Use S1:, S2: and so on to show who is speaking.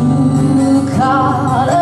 S1: You caught